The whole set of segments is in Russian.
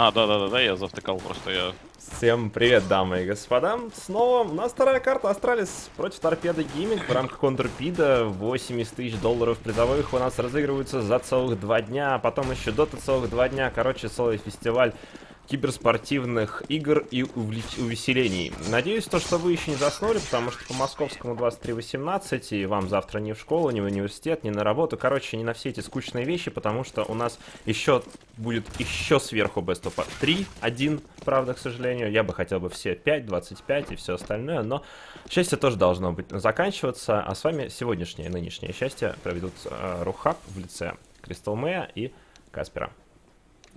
А, да-да-да, я завтыкал просто, я... Всем привет, дамы и господа. Снова у нас вторая карта Astralis против Torpedo Gaming в рамках Counter Pit а. 80 тысяч долларов призовых у нас разыгрываются за целых два дня, а потом еще до целых два дня. Короче, целый фестиваль киберспортивных игр и увеселений. Надеюсь, то, что вы еще не заснули, потому что по московскому 23.18, и вам завтра ни в школу, ни в университет, ни на работу, короче, не на все эти скучные вещи, потому что у нас еще будет еще сверху Best of 3, один, правда, к сожалению. Я бы хотел бы все 5, 25 и все остальное, но счастье тоже должно быть заканчиваться, а с вами сегодняшнее и нынешнее счастье проведут э, Рухаб в лице Кристал Мэя и Каспера.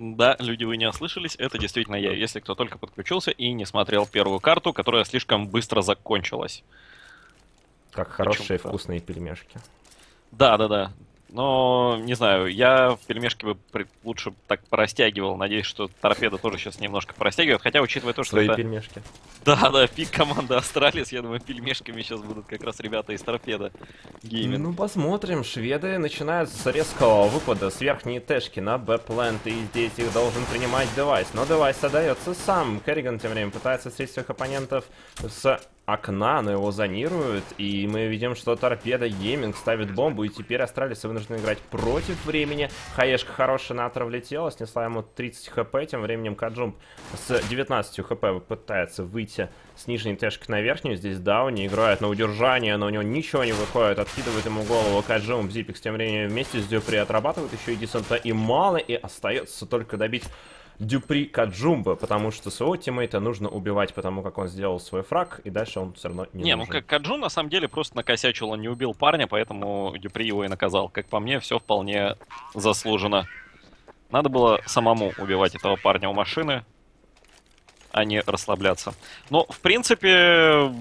Да, люди, вы не ослышались, это действительно я, если кто только подключился и не смотрел первую карту, которая слишком быстро закончилась. Как хорошие вкусные пельмешки. Да, да, да. Но, не знаю, я в пельмешке бы лучше так порастягивал. Надеюсь, что торпеда тоже сейчас немножко порастягивает. Хотя, учитывая то, что Свои это... пельмешки. Да, да, пик команды Astralis. Я думаю, пельмешками сейчас будут как раз ребята из Torpedo Gaming. Ну, посмотрим. Шведы начинают с резкого выпада с верхней тэшки на B-plant. И здесь их должен принимать device. Но device отдается сам. Керриган тем временем пытается встретить своих оппонентов с окна, но его зонируют, и мы видим, что Торпеда Гейминг ставит бомбу, и теперь Астралисы вынуждены играть против времени. Хаешка хорошая на Атра влетела, снесла ему 30 хп, тем временем Каджумп с 19 хп пытается выйти с нижней тэшки на верхнюю, здесь Дауни играет на удержание, но у него ничего не выходит, откидывает ему голову Каджумп, Зипикс тем временем вместе с Дюпри отрабатывает еще и Десанта и мало, и остается только добить Дюпри Каджумба, потому что своего тиммейта нужно убивать, потому как он сделал свой фраг, и дальше он все равно не Не, ну, нужен. ну как Каджун на самом деле просто накосячил, он не убил парня, поэтому Дюпри его и наказал. Как по мне, все вполне заслужено. Надо было самому убивать этого парня у машины, а не расслабляться. Но, в принципе,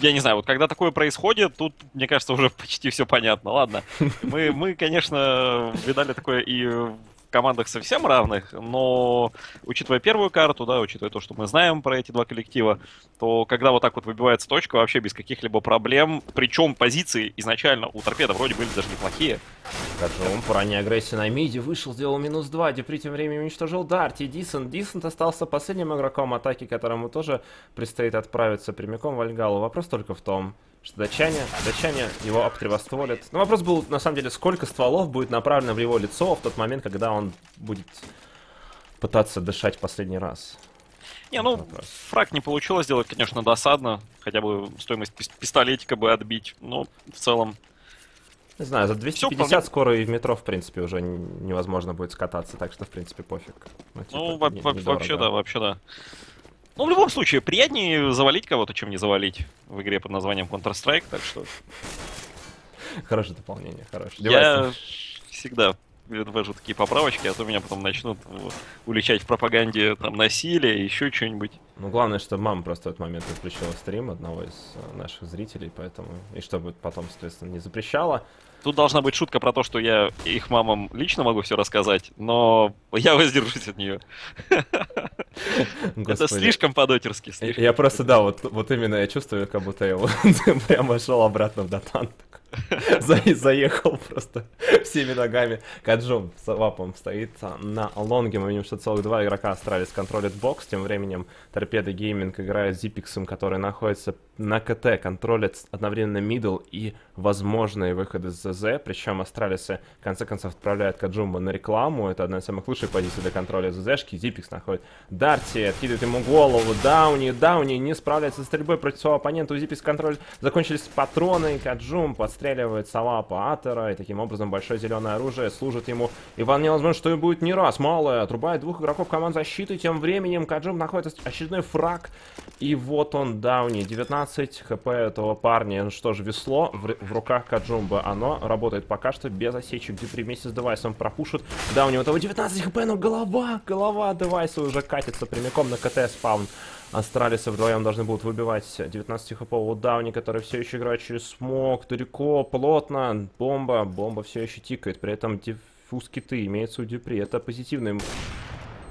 я не знаю, вот когда такое происходит, тут, мне кажется, уже почти все понятно. Ладно, мы, мы конечно, видали такое и командах совсем равных, но учитывая первую карту, да, учитывая то, что мы знаем про эти два коллектива, то когда вот так вот выбивается точка вообще без каких-либо проблем, причем позиции изначально у торпеда вроде были даже неплохие. Он по ранней агрессии на миде вышел, сделал минус 2, Депри тем временем уничтожил Дарти, Дисент. Дисент остался последним игроком атаки, которому тоже предстоит отправиться прямиком в Альгалу. Вопрос только в том, что датчане, датчане его обтревостволят. Но вопрос был, на самом деле, сколько стволов будет направлено в его лицо в тот момент, когда он будет пытаться дышать последний раз. Не, ну, вопрос. фраг не получилось сделать, конечно, досадно. Хотя бы стоимость пистолетика бы отбить. Но в целом... Не знаю, за 250 вполне... скоро и в метро, в принципе, уже невозможно будет скататься, так что, в принципе, пофиг. Ну, типа, ну не, вообще да, вообще да. Ну, в любом случае, приятнее завалить кого-то, чем не завалить в игре под названием Counter-Strike, так что... Хорошее дополнение, хорошее. Я всегда ввожу такие поправочки, а то меня потом начнут уличать в пропаганде там насилия, еще что-нибудь. Ну, главное, чтобы мама просто в этот момент выключила стрим одного из э, наших зрителей, поэтому... И чтобы потом, соответственно, не запрещала. Тут должна быть шутка про то, что я их мамам лично могу все рассказать, но я воздержусь от нее. Это слишком по-дотерски. Я просто, да, вот, именно я чувствую, как будто я прямо шел обратно в Датан. Заехал просто всеми ногами. Каджум с вапом стоит на лонге. Мы видим, что целых два игрока Астралис контролит бокс. Тем временем Торпеда Гейминг играет Зипиксом, который находится на КТ, контролит одновременно мидл и возможные выходы с ЗЗ. Причем Астралисы, в конце концов, отправляют Каджумба на рекламу. Это одна из самых лучших позиций для контроля ЗЗшки. Зипикс находит Дарти, откидывает ему голову. Дауни, Дауни не справляется с стрельбой против своего оппонента. У Зипикс контроль закончились патроны. Каджум подстрелил отстреливает Салапа Атера, и таким образом большое зеленое оружие служит ему. И вполне возможно, что и будет не раз. Малое отрубает двух игроков команд защиты, тем временем Каджим находит очередной фраг. И вот он, Дауни, 19 хп этого парня. Ну что же, весло в, в руках Каджумба. Оно работает пока что без осечек. Дюпри вместе с девайсом пропушит. Дауни у этого 19 хп, но голова, голова девайса уже катится прямиком на КТ спаун. Астралисы вдвоем должны будут выбивать 19-хопового Дауни, который все еще играет через смог, далеко, плотно, бомба, бомба все еще тикает, при этом диффуз киты имеется у Дюпри, это позитивный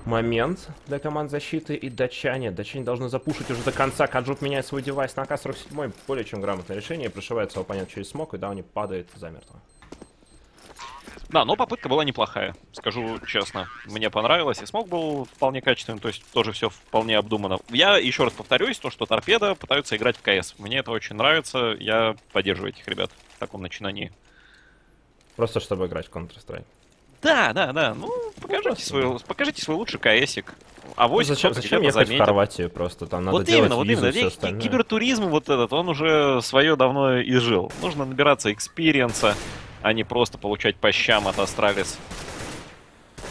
момент для команд защиты и датчане. Датчане должны запушить уже до конца. Каджут меняет свой девайс на К-47. Более чем грамотное решение. Прошивает своего оппонента через смог, и Дауни падает замертво. Да, но попытка была неплохая, скажу честно. Мне понравилось, и смог был вполне качественный, то есть тоже все вполне обдумано. Я еще раз повторюсь, то, что торпеда пытаются играть в КС. Мне это очень нравится, я поддерживаю этих ребят в таком начинании. Просто чтобы играть в Counter-Strike. Да, да, да. Ну, покажите, просто, свой, покажите свой лучший КСик. А Ну, зачем, зачем ехать в Хорватию просто? Там надо вот делать именно, вот визу именно. все. Кибертуризм вот этот, он уже свое давно изжил. Нужно набираться экспириенса, а не просто получать по щам от Astralis.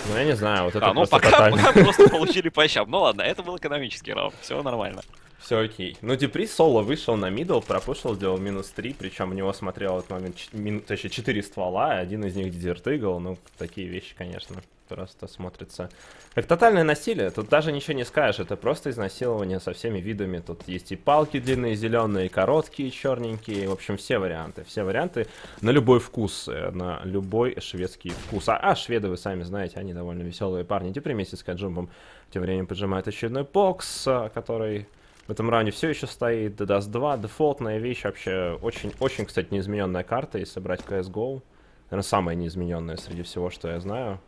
Ну, я не знаю, вот это А, ну пока, пока просто получили по щам. Ну ладно, это был экономический раунд, все нормально. Все окей. Ну, Дюпри соло вышел на мидл, пропушил, сделал минус 3, причем у него смотрел в этот момент, точнее, 4 ствола, один из них Desert Eagle. Ну, такие вещи, конечно, просто смотрятся. Как тотальное насилие, тут даже ничего не скажешь, это просто изнасилование со всеми видами. Тут есть и палки длинные, зеленые, короткие, черненькие, в общем, все варианты. Все варианты на любой вкус, э, на любой шведский вкус. А, а шведы, вы сами знаете, они довольно веселые парни. Депри вместе с Каджумбом тем временем поджимает очередной бокс, а, который этом раунде все еще стоит. DDoS 2, дефолтная вещь, вообще очень-очень, кстати, неизмененная карта, если брать CSGO. Наверное, самая неизмененная среди всего, что я знаю.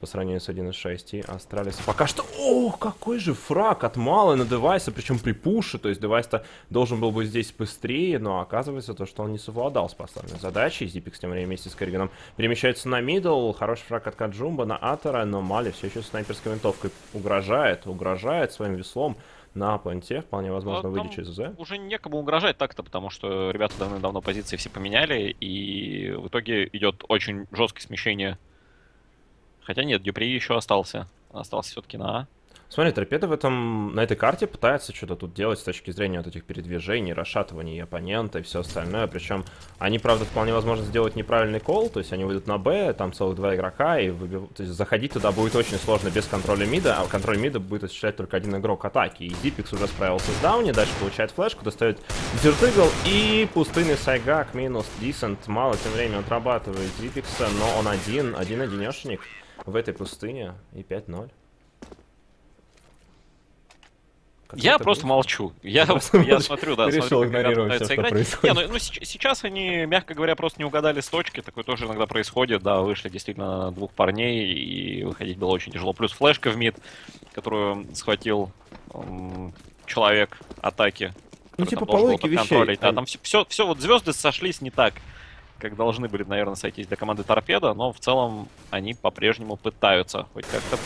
По сравнению с 1.6 и Astralis. Пока что... Ох, какой же фраг от Малы на девайса, причем при пуше. То есть девайс-то должен был быть здесь быстрее, но оказывается то, что он не совладал с поставленной задачей. Зипикс тем временем вместе с Керриганом перемещается на мидл. Хороший фраг от Каджумба на Атора, но Мали все еще снайперской винтовкой угрожает, угрожает своим веслом на планте. Вполне возможно там через З. Уже некому угрожать так-то, потому что ребята давно-давно позиции все поменяли, и в итоге идет очень жесткое смещение. Хотя нет, Дюпри еще остался. Остался все-таки на А. Смотри, торпеда в этом, на этой карте пытается что-то тут делать с точки зрения вот этих передвижений, расшатываний оппонента и все остальное. Причем они, правда, вполне возможно сделать неправильный кол, то есть они выйдут на Б, там целых два игрока, и выбив- то есть заходить туда будет очень сложно без контроля мида, а контроль мида будет осуществлять только один игрок атаки. И Дипикс уже справился с дауни, дальше получает флешку, достает дезертыгл и пустынный сайгак минус десент. Мало тем временем отрабатывает Дипикса, но он один, один-одинешник в этой пустыне и 5-0. Как Я просто было? молчу. Я, просто я смотрю, да, решил смотрю, игнорировать что играть. происходит. Не, ну, ну, сейчас они, мягко говоря, просто не угадали с точки. Такое тоже иногда происходит. Да, вышли действительно двух парней, и выходить было очень тяжело. Плюс флешка в мид, которую схватил м, человек атаки. Ну, типа, по логике вещей. Да, там все, все, все, вот звезды сошлись не так, как должны были, наверное, сойтись для команды Торпеда, но в целом они по-прежнему пытаются хоть как-то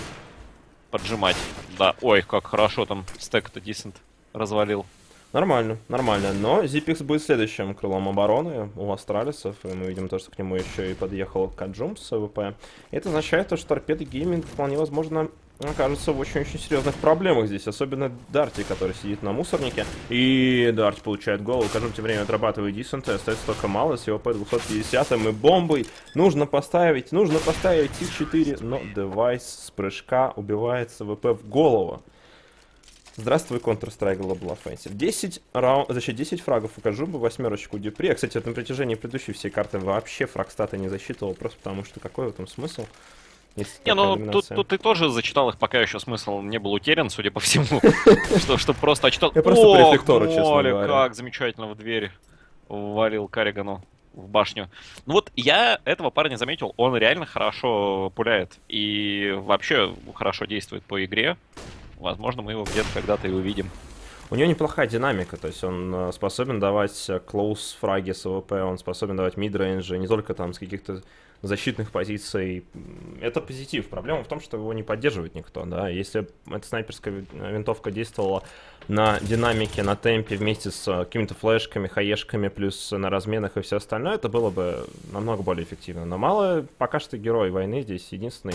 поджимать. Да, ой, как хорошо там стек-то Дисент развалил. Нормально, нормально. Но Зипикс будет следующим крылом обороны у Астралисов. И мы видим то, что к нему еще и подъехал Каджумб с АВП. И это означает, то, что Torpedo Gaming вполне возможно окажется в очень-очень серьезных проблемах здесь. Особенно Дарти, который сидит на мусорнике. И Дарти получает голову. Каджум тем временем отрабатывает десанты. Остается только мало с его П-250 и бомбой. Нужно поставить, нужно поставить C4. Но девайс с прыжка убивает с АВП в голову. Здравствуй, Counter-Strike Global Offensive. 10 раунд, значит, 10 фрагов у Каджумба, восьмерочку Дюпри. Я, кстати, на протяжении предыдущей всей карты вообще фраг стата не зачитывал, просто потому что какой в этом смысл? Не, ну тут, тут ты тоже зачитал их, пока еще смысл не был утерян, судя по всему. Что, что просто очитал. Я просто честно как замечательно в дверь ввалил Карригану в башню. Ну вот я этого парня заметил, он реально хорошо пуляет и вообще хорошо действует по игре. Возможно, мы его где-то когда-то и увидим. У него неплохая динамика, то есть он э, способен давать close фраги с АВП, он способен давать mid-range и, не только там с каких-то защитных позиций. Это позитив. Проблема в том, что его не поддерживает никто, да. Если эта снайперская ви- винтовка действовала на динамике, на темпе вместе с э, какими-то флешками, хаешками, плюс на разменах и все остальное, это было бы намного более эффективно. Но мало пока что герой войны здесь единственный,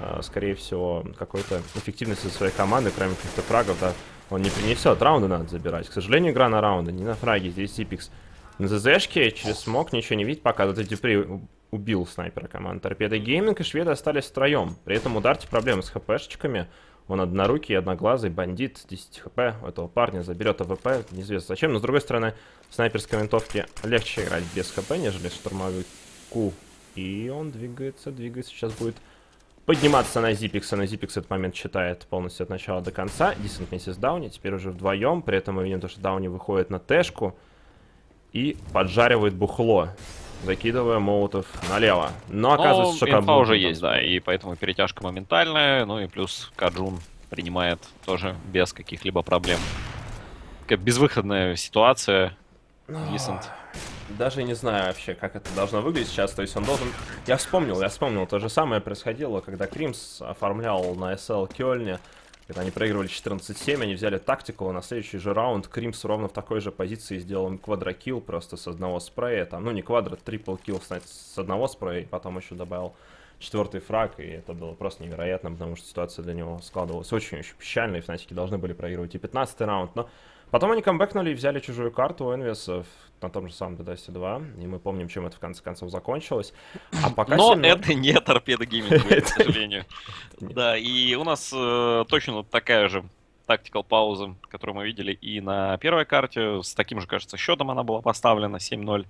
э, скорее всего, какой-то эффективности своей команды, кроме каких-то фрагов, да, он не принесет. Раунды надо забирать. К сожалению, игра на раунды, не на фраги. Здесь Зипикс на ЗЗшке через смог ничего не видеть, пока Дюпри у- убил снайпера команды Торпеда Gaming, и шведы остались втроем. При этом у Дарти проблемы с хпшечками. Он однорукий, одноглазый, бандит, 10 хп у этого парня, заберет АВП, неизвестно зачем. Но с другой стороны, в снайперской винтовке легче играть без хп, нежели штурмовику. И он двигается, двигается, сейчас будет подниматься на Зипикса. На Зипикс этот момент читает полностью от начала до конца. Дисент вместе с Дауни, теперь уже вдвоем. При этом мы видим то, что Дауни выходит на Тэшку и поджаривает бухло. закидывая молотов налево. Но оказывается, что инфа уже есть, да, и поэтому перетяжка моментальная, ну и плюс Каджун принимает тоже без каких-либо проблем. Такая безвыходная ситуация. Висент. Даже не знаю вообще, как это должно выглядеть сейчас. То есть он должен... Я вспомнил, я вспомнил. То же самое происходило, когда Кримс оформлял на SL Кёльне когда они проигрывали 14-7, они взяли тактику, на следующий же раунд Кримс ровно в такой же позиции сделал квадрокилл просто с одного спрея, там, ну не квадро, трипл килл с одного спрея, потом еще добавил четвертый фраг, и это было просто невероятно, потому что ситуация для него складывалась очень-очень печально, и Фнатики должны были проигрывать и 15 раунд, но потом они камбэкнули и взяли чужую карту у Энвиса на том же самом de_dust2, и мы помним, чем это в конце концов закончилось. А пока Но сильно... это не Торпеда Gaming, к сожалению. Да, и у нас э, точно такая же tactical пауза, которую мы видели и на первой карте. С таким же, кажется, счетом она была поставлена, 7-0.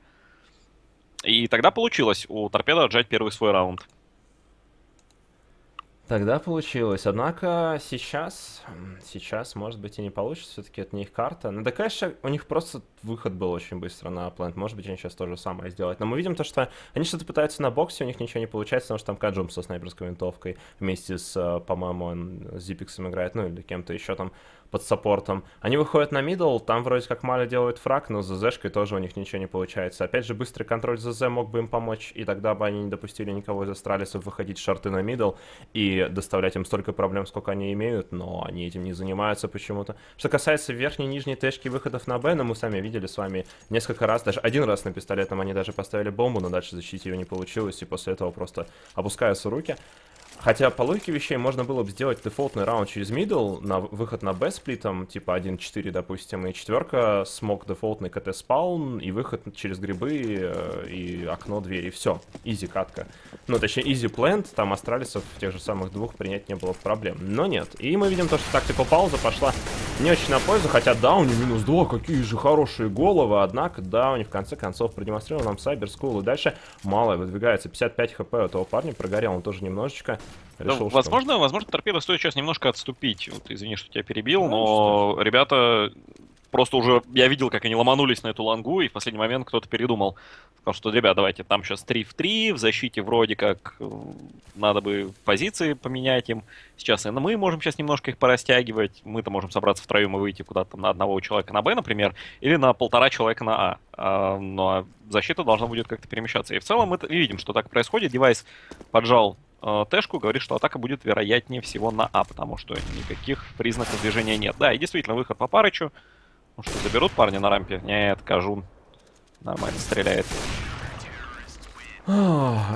И тогда получилось у торпеда отжать первый свой раунд. Тогда получилось. Однако сейчас, сейчас, может быть, и не получится. Все-таки это не их карта. Ну да, конечно, у них просто выход был очень быстро на plant. Может быть, они сейчас то же самое сделают. Но мы видим то, что они что-то пытаются на боксе, у них ничего не получается, потому что там Каджум со снайперской винтовкой вместе с, э, по-моему, он с Зипиксом играет, ну или кем-то еще там под саппортом. Они выходят на middle, там вроде как Маля делает фраг, но с ЗЗшкой тоже у них ничего не получается. Опять же, быстрый контроль ЗЗ мог бы им помочь, и тогда бы они не допустили никого из Астралисов выходить шорты на middle и доставлять им столько проблем, сколько они имеют, но они этим не занимаются почему-то. Что касается верхней и нижней тэшки выходов на Б, ну мы сами видели с вами несколько раз, даже один раз на пистолетом они даже поставили бомбу, но дальше защитить ее не получилось, и после этого просто опускаются руки. Хотя по логике вещей можно было бы сделать дефолтный раунд через middle, на выход на Б сплитом, типа 1-4, допустим, и четверка, смог дефолтный CT spawn, и выход через грибы, э, и окно, двери, и все. Easy катка. Ну, точнее, easy plant, там астралисов тех же самых двух принять не было проблем. Но нет. И мы видим то, что тактика пауза пошла не очень на пользу, хотя Дауни минус 2, какие же хорошие головы, однако Дауни в конце концов продемонстрировал нам Cyber School, и дальше малый выдвигается, 55 хп у этого парня, прогорел он тоже немножечко. Решил, ну, возможно, что... возможно, торпеда стоит сейчас немножко отступить. Вот, извини, что тебя перебил, ну, но что? ребята просто уже я видел, как они ломанулись на эту лангу, и в последний момент кто-то передумал. Сказал, что, ребят, давайте, там сейчас 3 в 3, в защите вроде как э, надо бы позиции поменять им. Сейчас и мы можем сейчас немножко их порастягивать. Мы-то можем собраться втроем и выйти куда-то на одного человека на Б, например, или на полтора человека на А. а но защита должна будет как-то перемещаться. И в целом мы видим, что так происходит. Девайс поджал э, Тэшку говорит, что атака будет вероятнее всего на А, потому что никаких признаков движения нет. Да, и действительно, выход по Парычу. Ну что, заберут парни на рампе? Нет, Кажун нормально стреляет.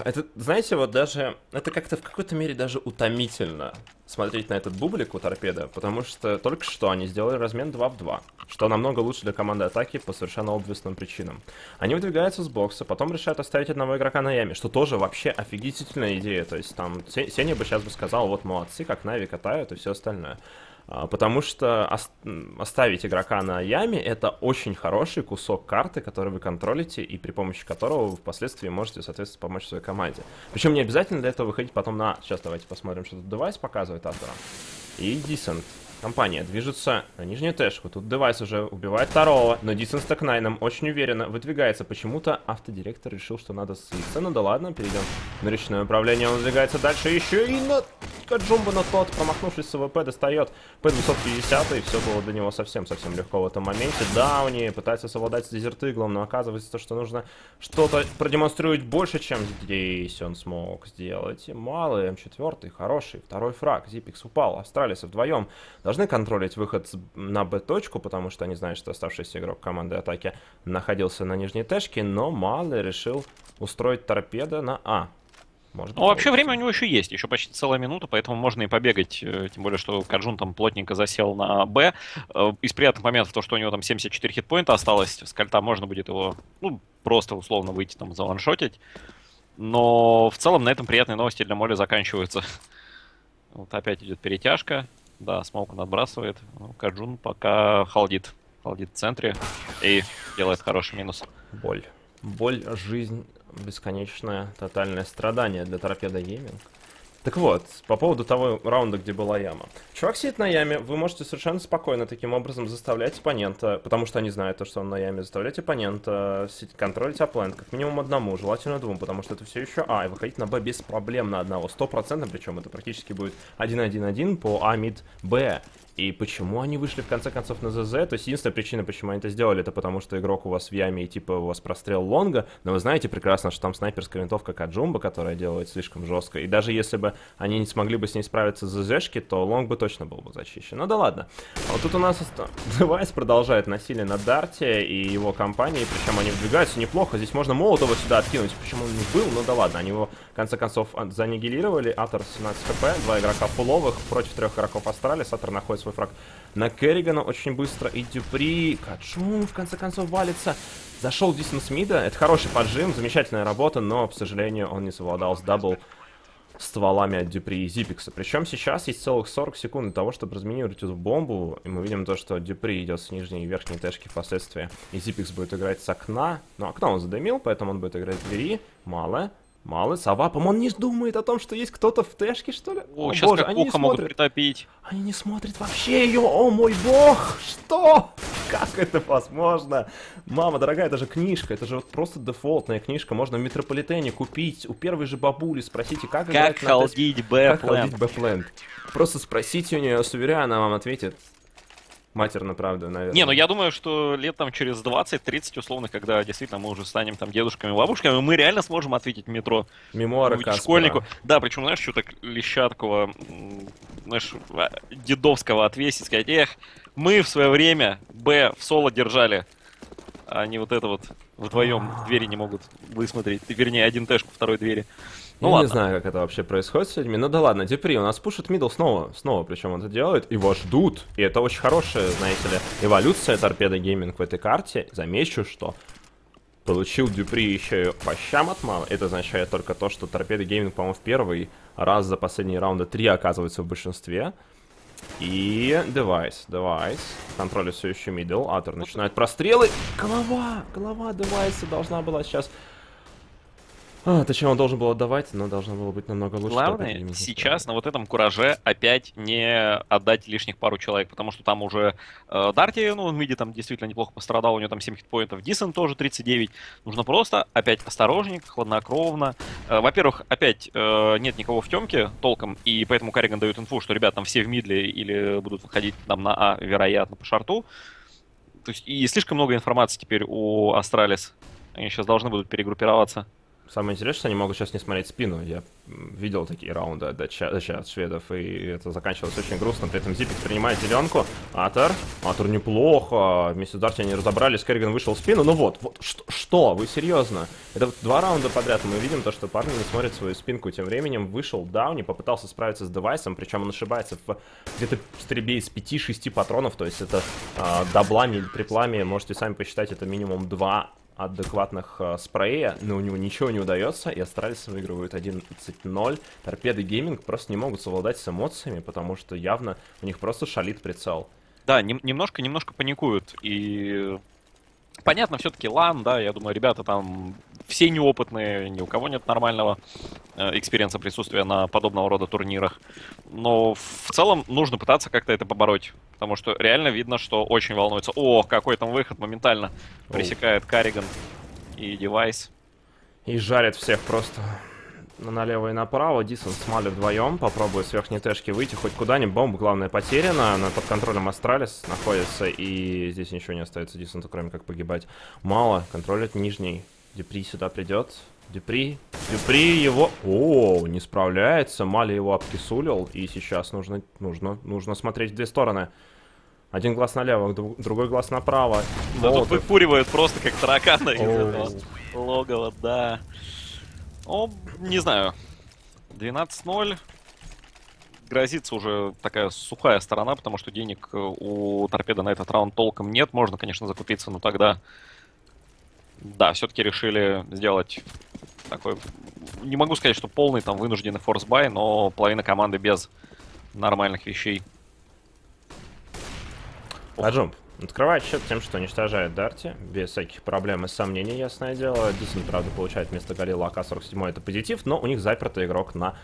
Это, знаете, вот даже, это как-то в какой-то мере даже утомительно смотреть на этот бублик у торпеда, потому что только что они сделали размен 2 в 2, что намного лучше для команды атаки по совершенно обвесным причинам. Они выдвигаются с бокса, потом решают оставить одного игрока на яме, что тоже вообще офигительная идея, то есть там Сеня бы сейчас бы сказал, вот молодцы, как Нави катают и все остальное. А, потому что оставить игрока на яме это очень хороший кусок карты, который вы контролите и при помощи которого вы впоследствии можете, соответственно, помочь своей команде. Причем не обязательно для этого выходить потом на... Сейчас давайте посмотрим, что тут девайс показывает автора. И Decent. Компания движется на нижнюю тэшку. Тут девайс уже убивает второго, но Decent с Токнайном очень уверенно выдвигается. Почему-то автодиректор решил, что надо слиться. Ну да ладно, перейдем на речное управление. Он двигается дальше еще и на Каджумба, но тот, промахнувшись с АВП, достает П-250, и все было для него совсем-совсем легко в этом моменте. Дауни пытается совладать с Desert Eagle ом, но оказывается, что нужно что-то продемонстрировать больше, чем здесь он смог сделать. Малый М4, хороший, второй фраг, Зипикс упал, Астралисы вдвоем должны контролить выход на Б-точку, потому что они знают, что оставшийся игрок команды атаки находился на нижней тэшке, но Малый решил устроить торпеда на А. Может ну, вообще время у него еще есть, еще почти целая минута, поэтому можно и побегать, э, тем более, что Каджун там плотненько засел на Б. Э, из приятных моментов то, что у него там 74 хитпоинта осталось, с кольта можно будет его, ну, просто условно выйти там заваншотить. Но в целом на этом приятные новости для Моли заканчиваются. Вот опять идет перетяжка. Да, смоук он отбрасывает. Ну, Каджун пока халдит. Халдит в центре и делает хороший минус. Боль. Боль, жизнь, бесконечное тотальное страдание для торпеда гейминг. Так вот, по поводу того раунда, где была яма. Чувак сидит на яме, вы можете совершенно спокойно таким образом заставлять оппонента, потому что они знают то, что он на яме, заставлять оппонента контролить аплент, как минимум одному, желательно двум, потому что это все еще А, и выходить на Б без проблем на одного, стопроцентно, причем это практически будет 1-1-1 по А, мид, Б. И почему они вышли в конце концов на ЗЗ? То есть единственная причина, почему они это сделали, это потому что игрок у вас в яме и типа у вас прострел лонга, но вы знаете прекрасно, что там снайперская винтовка Каджумба, которая делает слишком жестко. И даже если бы они не смогли бы с ней справиться с ЗЗшки, то long бы точно был бы зачищен. Ну да ладно. А вот тут у нас Девайс продолжает насилие на Дарте и его компании, причем они вдвигаются неплохо. Здесь можно Молотова сюда откинуть, почему он не был, ну да ладно, они его в конце концов занигилировали. Атор 17 хп, два игрока фуловых против трех игроков Астралис. Атор находит свой фраг на Керригана очень быстро. И Дюпри, Каджумб в конце концов валится. Зашел Дисент с мида. Это хороший поджим, замечательная работа, но, к сожалению, он не совладал с double стволами от Дюпри и Зипикса. Причем сейчас есть целых 40 секунд для того, чтобы разминировать эту бомбу. И мы видим то, что Дюпри идет с нижней и верхней тэшки впоследствии. И Зипикс будет играть с окна. Но окно он задымил, поэтому он будет играть в двери. Мало. Мало, сова, по он не думает о том, что есть кто-то в тэшке, что ли? О, о сейчас боже, как они ухо могут притопить. Они не смотрят вообще ее, о мой бог, что? Как это возможно? Мама, дорогая, это же книжка, это же вот просто дефолтная книжка, можно в Метрополитене купить, у первой же бабули спросите, как, как играть на Как халдить Бэпленд. Просто спросите у нее, уверяю, она вам ответит матерно, правда, наверное. Не, ну я думаю, что лет там через 20-30, условно, когда действительно мы уже станем там дедушками, бабушками, мы реально сможем ответить метро. Мемуары Школьнику. Да, причем, знаешь, что так леща такого, знаешь, а, дедовского отвесить, сказать, эх, мы в свое время Б в соло держали, а они вот это вот вдвоем двери не могут высмотреть. Вернее, один тэшку второй двери. Ну, Я ладно. не знаю, как это вообще происходит с людьми. Ну да ладно, Дюпри у нас пушит мидл снова, снова, причем он это делает. Его ждут. И это очень хорошая, знаете ли, эволюция торпеда гейминг в этой карте. Замечу, что получил Дюпри еще и по щам от мало. Это означает только то, что торпеда гейминг, по-моему, в первый раз за последние раунды три оказывается в большинстве. И девайс, девайс. Контроль все еще мидл. Атор начинает прострелы. Голова, голова девайса должна была сейчас а, точнее, он должен был отдавать, но должно было быть намного лучше. Главное сейчас на вот этом кураже опять не отдать лишних пару человек, потому что там уже э, Дарти, ну, он видит, там действительно неплохо пострадал, у него там 7 хитпоинтов, Дисон тоже 39. Нужно просто опять осторожненько, хладнокровно. Э, Во-первых, опять э, нет никого в темке толком, и поэтому Карриган дает инфу, что ребят там все в мидле или будут выходить там на А, вероятно, по шарту. То есть и слишком много информации теперь у Астралис. Они сейчас должны будут перегруппироваться. Самое интересное, что они могут сейчас не смотреть спину. Я видел такие раунды от сейчас шведов, и это заканчивалось очень грустно. При этом Зипик принимает зеленку. Атор. Атор неплохо. Вместе с Дарти они разобрались. Керриган вышел в спину. Ну вот, вот что? Вы серьезно? Это вот два раунда подряд. Мы видим то, что парни не смотрят свою спинку. Тем временем вышел Дауни, попытался справиться с девайсом, причем он ошибается в где-то стрельбе из 5-6 патронов. То есть это э, даблами или триплами. Можете сами посчитать, это минимум 2 адекватных э, спрея, но у него ничего не удается, и Астралис выигрывают 11-0. Торпеды Гейминг просто не могут совладать с эмоциями, потому что явно у них просто шалит прицел. Да, немножко-немножко паникуют, и понятно, все-таки лан, да, я думаю, ребята там все неопытные, ни у кого нет нормального э, экспириенса присутствия на подобного рода турнирах. Но в целом нужно пытаться как-то это побороть. Потому что реально видно, что очень волнуется. О, какой там выход моментально пресекает Карриган и девайс. И жарит всех просто налево и направо. Дисон с Мали вдвоем. Попробует с верхней тэшки выйти хоть куда-нибудь. Бомба, главное, потеряна. Она под контролем Астралис находится. И здесь ничего не остается Дисонту, кроме как погибать. Мало. Контролит нижний. Дюпри сюда придет. Дюпри. Дюпри его... О, не справляется. Мали его обкисулил. И сейчас нужно, нужно, нужно смотреть в две стороны. Один глаз налево, другой глаз направо. Да тут выкуривают просто как таракана из этого логова, да. О, не знаю. 12-0. Грозится уже такая сухая сторона, потому что денег у торпеда на этот раунд толком нет. Можно, конечно, закупиться, но тогда да, все-таки решили сделать такой... Не могу сказать, что полный там вынужденный форсбай, но половина команды без нормальных вещей. Каджум открывает счет тем, что уничтожает Дарти, без всяких проблем и сомнений, ясное дело. Дисон, правда, получает вместо Галила АК-47 это позитив, но у них запертый игрок на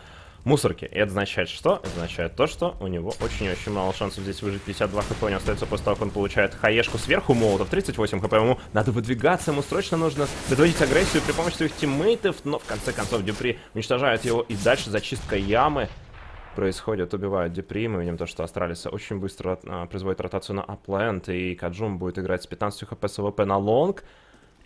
мусорки. И это означает что? Это означает то, что у него очень-очень мало шансов здесь выжить. 52 хп у него остается после того, как он получает хаешку сверху молотов. 38 хп ему надо выдвигаться, ему срочно нужно предводить агрессию при помощи своих тиммейтов. Но в конце концов Дюпри уничтожает его. И дальше зачистка ямы происходит, убивают Дюпри. Мы видим то, что Астралис очень быстро а, производит ротацию на А-плент, и Каджум будет играть с 15 хп с АВП на лонг.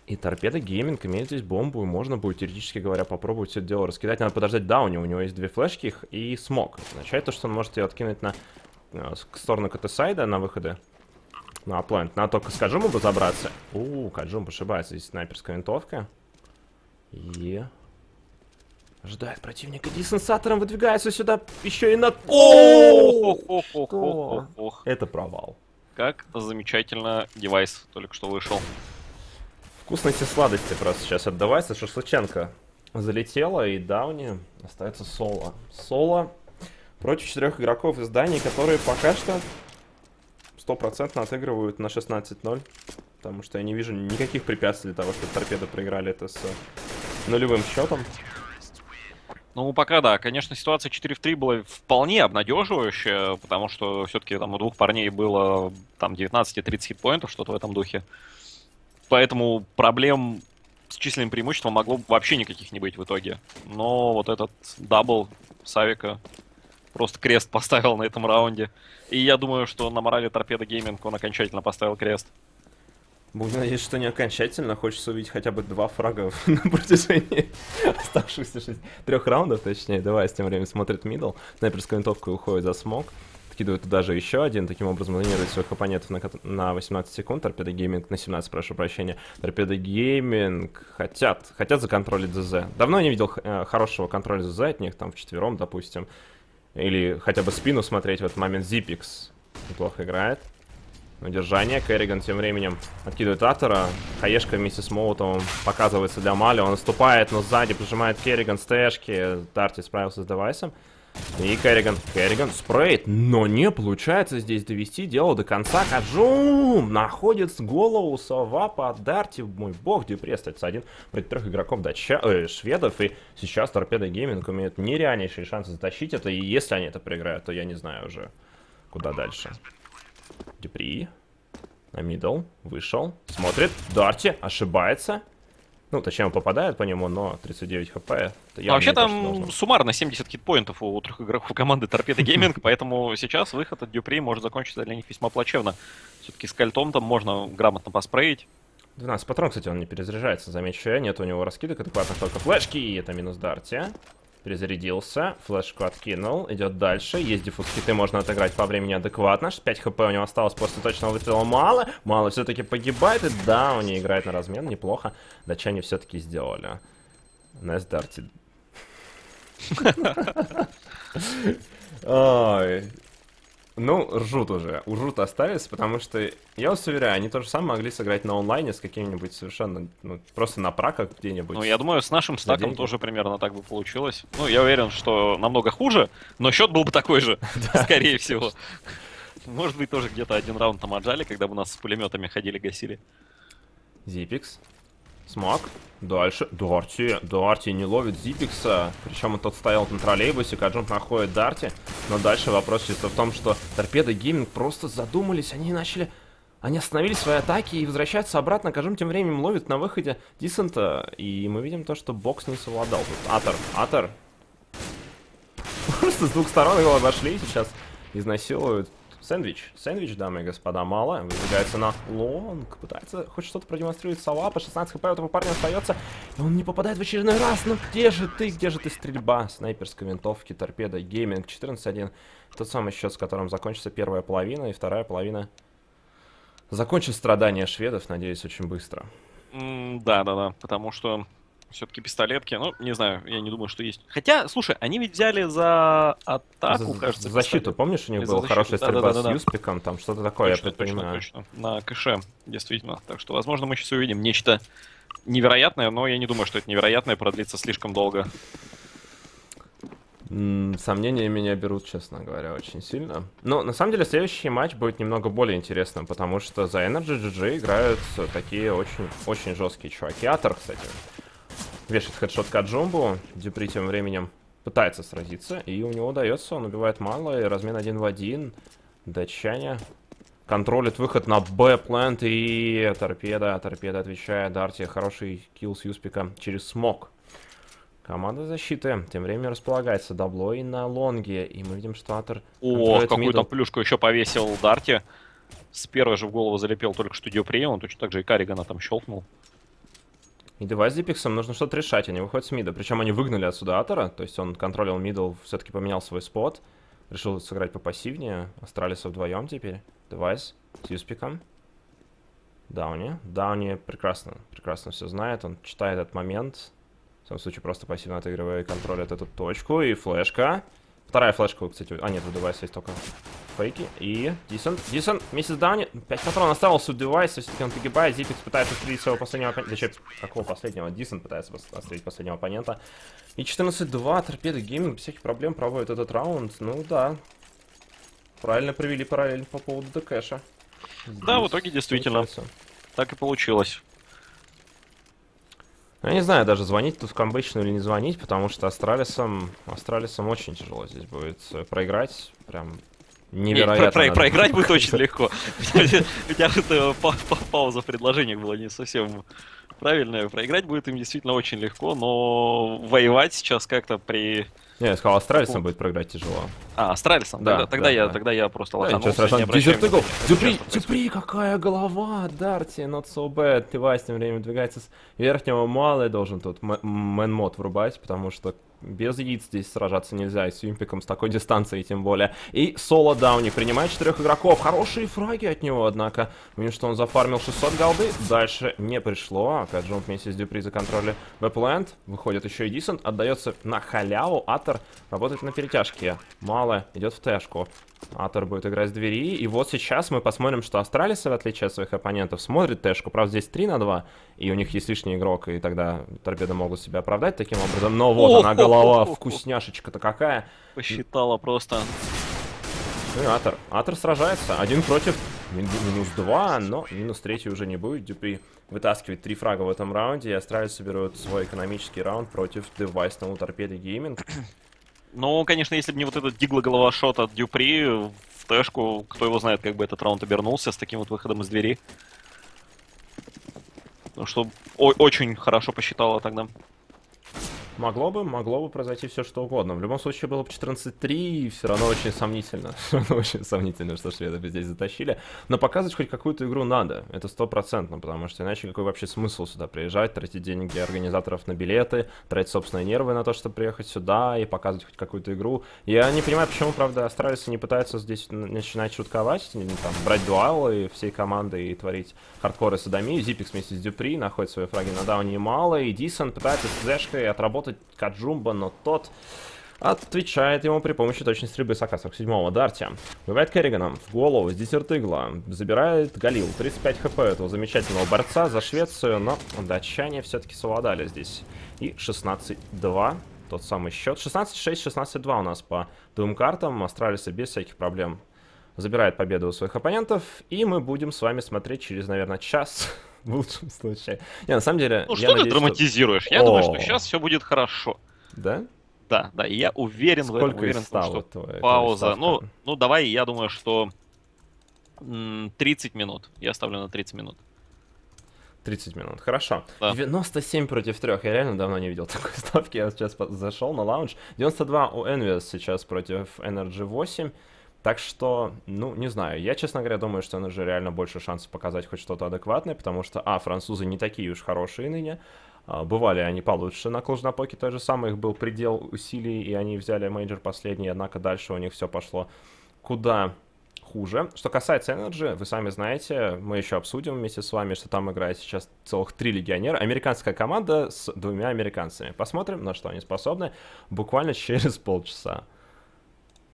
И Торпеда Гейминг имеет здесь бомбу, и можно будет, теоретически говоря, попробовать все это дело раскидать. Надо подождать дауни, у него есть две флешки их и смог. Означает то, что он может ее откинуть на э, сторону КТ-сайда на выходы. На А-плент. Надо только с Каджумом бы забраться. У, Каджум ошибается. Здесь снайперская винтовка. И... Ожидает противника. Диссенсатором выдвигается сюда еще и на... Ох. Это провал. Как замечательно девайс только что вышел. Вкусности сладости просто сейчас отдавайся. Шашлыченко залетела, и Дауни остается соло. Соло против четырех игроков из Дании, которые пока что стопроцентно отыгрывают на 16-0. Потому что я не вижу никаких препятствий для того, чтобы торпеды проиграли это с нулевым счетом. Ну, пока да. Конечно, ситуация 4 в 3 была вполне обнадеживающая, потому что все-таки там у двух парней было там 19 и 30 хитпоинтов, что-то в этом духе. Поэтому проблем с численным преимуществом могло вообще никаких не быть в итоге. Но вот этот дабл с авика просто крест поставил на этом раунде. И я думаю, что на морали торпеда гейминг он окончательно поставил крест. Будем надеяться, что не окончательно. Хочется увидеть хотя бы два фрага на протяжении оставшихся шесть... трех раундов, точнее. Девайс тем временем смотрит мидл. Снайперская винтовка уходит за смог вкидывает туда же еще один, таким образом элиминирует своих оппонентов на, на 18 секунд, Торпеда Гейминг на 17, прошу прощения. Торпеда Гейминг хотят, хотят законтролить ЗЗ. Давно не видел э, хорошего контроля ЗЗ от них, там, в четвером, допустим. Или хотя бы спину смотреть в этот момент. Зипикс неплохо играет. Удержание. Керриган тем временем откидывает Атора. Хаешка вместе с Молотовым показывается для Мали. Он наступает, но сзади прижимает Керриган с Тэшки. Дарти справился с девайсом. И Керриган, Керриган спреит, но не получается здесь довести дело до конца. Каджум находит голову с АВП Дарти, мой бог, Дюпри остается один. Против трех игроков датча, э, шведов, и сейчас Торпеда Гейминг имеет нереальнейшие шансы затащить это, и если они это проиграют, то я не знаю уже, куда дальше. Дюпри на мидл, вышел, смотрит, Дарти ошибается, ну, точнее, он попадает по нему, но 39 хп. А вообще там суммарно 70 хитпоинтов у трех игроков команды Торпеда Гейминг, поэтому сейчас выход от Дюпри может закончиться для них весьма плачевно. Все-таки с кольтом там можно грамотно поспреить. 12 патрон, кстати, он не перезаряжается, замечу я. Нет у него раскидок адекватных только флешки, и это минус Дарти. Перезарядился, флешку откинул, идет дальше. Есть defuse kit ы, можно отыграть по времени адекватно. 5 HP у него осталось после точного выстрела мало. Мало все-таки погибает, и да, он не играет на размен, неплохо. Датчане все-таки сделали. Nice, Дарти. Ой, ну, ржут уже. Ржут остались, потому что, я вас уверяю, они тоже самое могли сыграть на онлайне с каким-нибудь совершенно, ну, просто на праках где-нибудь. Ну, я думаю, с нашим стаком тоже примерно так бы получилось. Ну, я уверен, что намного хуже, но счет был бы такой же, скорее всего. Может быть, тоже где-то один раунд там отжали, когда бы нас с пулеметами ходили, гасили. Зипикс. Смог. Дальше. Дарти. Дарти не ловит Зипикса. Причем он тот стоял на троллейбусе, Каджун находит Дарти. Но дальше вопрос чисто в том, что Торпеда Гейминг просто задумались. Они начали... Они остановили свои атаки и возвращаются обратно. Кажем тем временем ловит на выходе Дисента. И мы видим то, что бокс не совладал. Тут Атор. Атор. Просто с двух сторон его обошли. Сейчас изнасилуют. Сэндвич. Сэндвич, дамы и господа, мало. Выдвигается на лонг. Пытается хоть что-то продемонстрировать Сова. По 16 хп у этого парня остается. И он не попадает в очередной раз. Ну где же ты? Где же ты стрельба? Снайперской винтовки, торпеда, гейминг. 14-1. Тот самый счет, с которым закончится первая половина. И вторая половина закончит страдания шведов, надеюсь, очень быстро. Да-да-да. Потому что все-таки пистолетки. Ну, не знаю, я не думаю, что есть. Хотя, слушай, они ведь взяли за атаку, за, кажется. защиту, пистолет. помнишь, у них была хорошая стрельба да, да, да, с Юспиком, там что-то такое, точно, я. Точно, точно. На кэше, действительно. Так что, возможно, мы сейчас увидим нечто невероятное, но я не думаю, что это невероятное продлится слишком долго. Сомнения меня берут, честно говоря, очень сильно. Но на самом деле следующий матч будет немного более интересным, потому что за Energy GG играют такие очень, очень жесткие чуваки. Атор, кстати, Вешает хедшот Каджумбу. Дюпри тем временем пытается сразиться, и у него удается, он убивает мало, и размен один в один. Датчане контролит выход на Б-плант, и торпеда, торпеда отвечает Дарти. Хороший килл с Юспика через смог. Команда защиты тем временем располагается даблой на лонге, и мы видим, что Атор... О, какую-то плюшку еще повесил Дарти. С первой же в голову залепил только что Дюпри, он точно так же и Каригана там щелкнул. И девайс Дипиксом нужно что-то решать, они выходят с мида. Причем они выгнали отсюда Атора, то есть он контролил мидл, все-таки поменял свой спот. Решил сыграть попассивнее. Астралиса вдвоем теперь. Девайс с Юспиком. Дауни. Дауни прекрасно, прекрасно все знает. Он читает этот момент. В самом случае просто пассивно отыгрывает и контролит эту точку. И флешка. Вторая флешка, кстати. А, нет, у девайса есть только фейки. И Дисон. Дисон вместе с Дауни. 5 патронов осталось у девайса. Все-таки он погибает. Зипекс пытается стрелить своего последнего оппонента. Зачем? Какого последнего? Дисон пытается стрелить последнего оппонента. И 14-2. Торпеда Гейминг без всяких проблем проводит этот раунд. Ну да. Правильно провели параллель по поводу ДКэша. Да, в итоге действительно. Получается. Так и получилось. Я не знаю даже, звонить тут в камбэчную или не звонить, потому что Астралисом, Астралисом очень тяжело здесь будет проиграть. Прям невероятно. Нет, про, про, проиграть будет очень легко. У меня пауза в предложениях была не совсем правильная. Проиграть будет им действительно очень легко, но воевать сейчас как-то при не, я сказал, Астралисом будет проиграть тяжело. А, Астралисом? Да, тогда, тогда, да, я, да. тогда я просто лоханулся. Да, Дезертыгл! Дюпри, Дюпри, какая голова! Дарти, not so bad. Тивайс тем временем двигается с верхнего мало должен тут мэн-мод врубать, потому что без яиц здесь сражаться нельзя, и с Вимпиком с такой дистанцией тем более. И соло Дауни принимает четырех игроков. Хорошие фраги от него, однако. Видим, что он зафармил 600 голды. Дальше не пришло. Опять же, он вместе с Дюпри за контроле Вепленд. Выходит еще и Дисент. Отдается на халяву. Атор работает на перетяжке. Мало идет в тэшку. Атор будет играть с двери. И вот сейчас мы посмотрим, что Астралисы, в отличие от своих оппонентов, смотрит тэшку. Правда, здесь 3 на 2, и у них есть лишний игрок, и тогда торпеды могут себя оправдать таким образом. Но вот она, голова, вкусняшечка-то какая. Посчитала просто. Ну и Атор. Атор сражается. Один против минус 2, но минус 3 уже не будет. Дюпри вытаскивает три фрага в этом раунде, и Астралисы берут свой экономический раунд против девайсного торпеды гейминг. Ну, конечно, если бы не вот этот дигло-головошот от Дюпри в тэшку, кто его знает, как бы этот раунд обернулся с таким вот выходом из двери. Ну, что очень хорошо посчитала тогда. Могло бы, могло бы произойти все что угодно. В любом случае было бы 14-3, и все равно очень сомнительно. Все равно очень сомнительно, что шведы бы здесь затащили. Но показывать хоть какую-то игру надо. Это стопроцентно, потому что иначе какой вообще смысл сюда приезжать, тратить деньги организаторов на билеты, тратить собственные нервы на то, чтобы приехать сюда и показывать хоть какую-то игру. Я не понимаю, почему, правда, австралийцы не пытаются здесь начинать шутковать, там, брать дуалы всей команды и творить хардкоры садомии. Зипикс вместе с Дюпри находит свои фраги на дауне мало, и Дисон пытается с Зешкой отработать работать Каджумба, но тот отвечает ему при помощи точной стрельбы с АК-47. Дарти убивает Керриганом в голову с десертыгла, забирает Галил, 35 хп этого замечательного борца за Швецию, но датчане все-таки совладали здесь. И 16-2, тот самый счет. 16-6, 16-2 у нас по двум картам, Астралиса без всяких проблем забирает победу у своих оппонентов, и мы будем с вами смотреть через, наверное, час в лучшем случае. Не, на самом деле... Ну, что надеюсь, ты драматизируешь? Что... Я О. думаю, что сейчас все будет хорошо. Да? Да, да, и я уверен Сколько в этом, уверен, стало что твоя, пауза. ну, ну, давай, я думаю, что 30 минут. Я ставлю на 30 минут. 30 минут, хорошо. Да. 97 против 3. Я реально давно не видел такой ставки. Я сейчас зашел на лаунж. 92 у Envious сейчас против Energy 8. Так что, ну, не знаю. Я, честно говоря, думаю, что у NRG реально больше шансов показать хоть что-то адекватное, потому что, а, французы не такие уж хорошие ныне. А, бывали они получше на Клуж-Напоке, то же самое, их был предел усилий, и они взяли мейджор последний, однако дальше у них все пошло куда хуже. Что касается NRG, вы сами знаете, мы еще обсудим вместе с вами, что там играет сейчас целых три легионера. Американская команда с двумя американцами. Посмотрим, на что они способны буквально через полчаса.